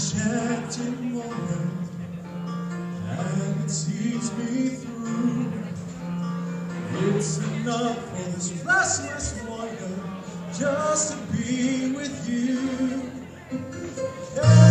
An enchanting moment, and it sees me through. It's enough for this restless wonder just to be with you. Can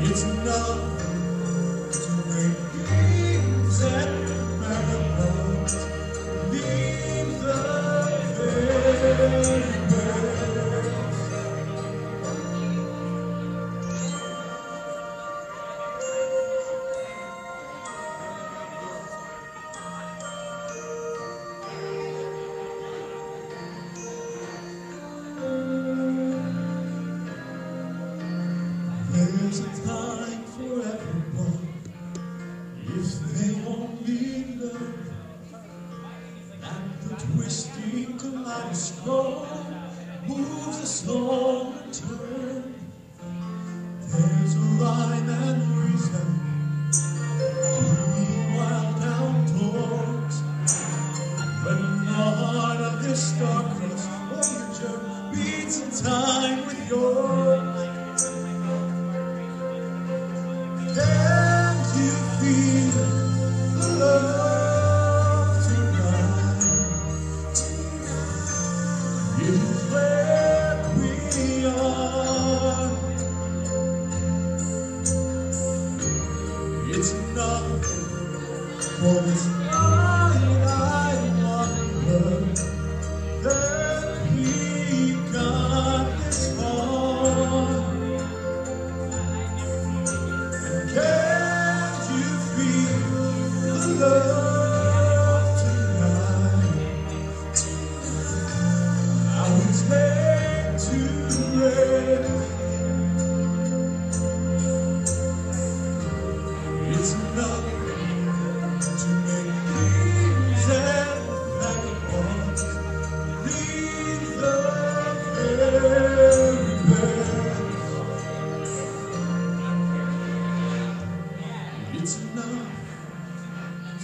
It's enough twisting kaleidoscope moves all in turn. There's a rhyme and reason the heart of this time It's enough for this. Night I wonder that It's enough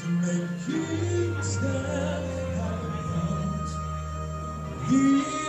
to make and vagabonds leave